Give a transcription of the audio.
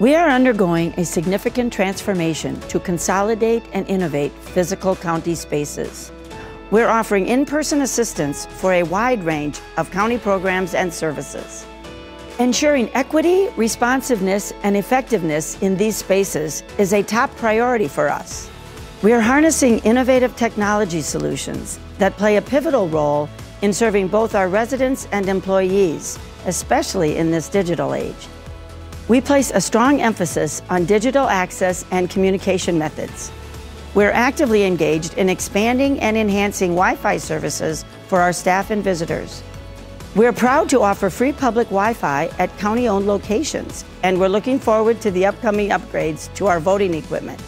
We are undergoing a significant transformation to consolidate and innovate physical county spaces. We're offering in-person assistance for a wide range of county programs and services. Ensuring equity, responsiveness, and effectiveness in these spaces is a top priority for us. We are harnessing innovative technology solutions that play a pivotal role in serving both our residents and employees, especially in this digital age. We place a strong emphasis on digital access and communication methods. We're actively engaged in expanding and enhancing Wi-Fi services for our staff and visitors. We're proud to offer free public Wi-Fi at county-owned locations, and we're looking forward to the upcoming upgrades to our voting equipment.